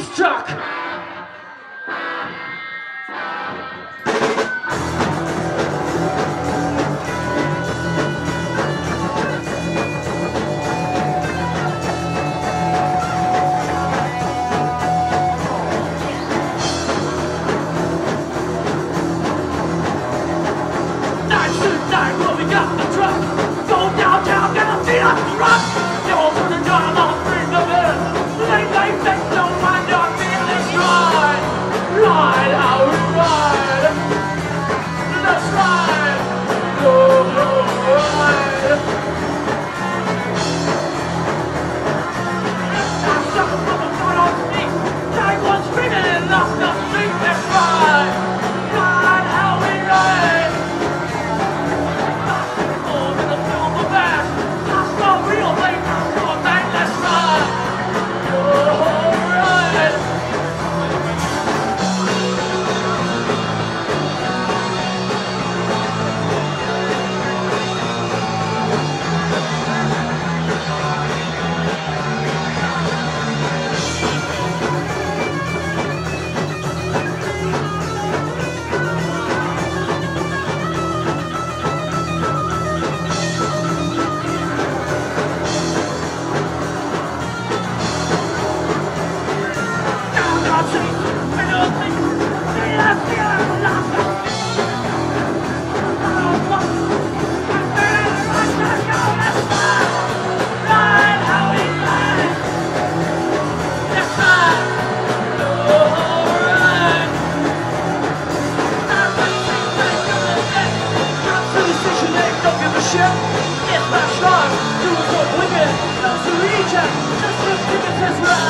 Ice truck! Live! smash on, do a good wicked, now to reject. just to keep it his